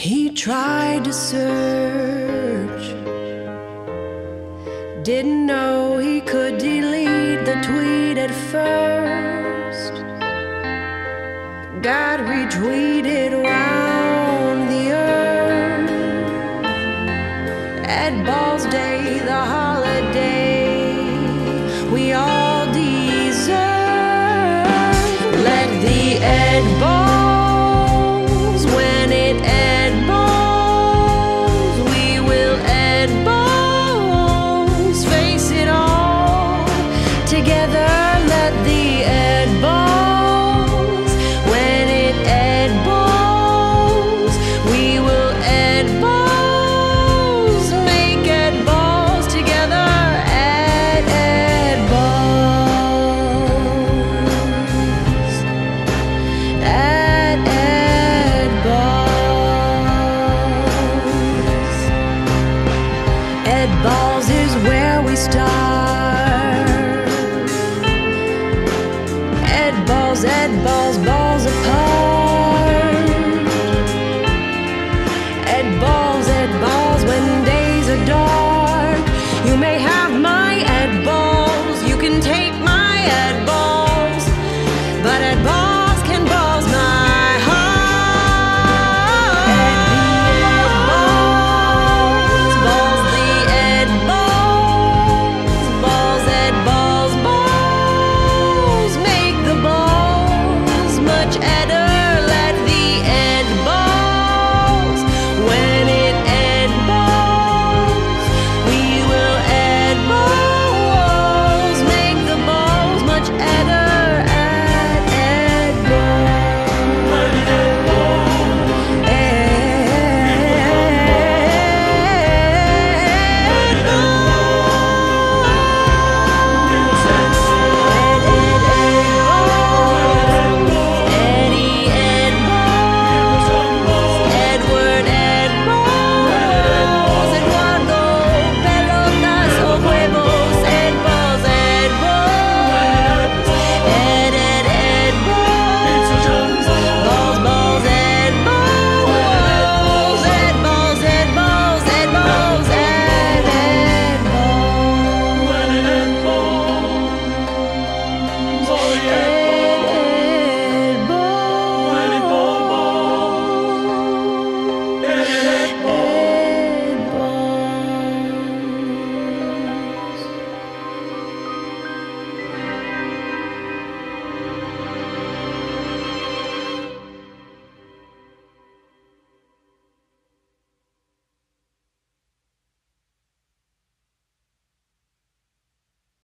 He tried to search, didn't know he could delete the tweet at first. Got retweeted around the earth Ed Balls Day, the holiday we all deserve. Let the Ed Balls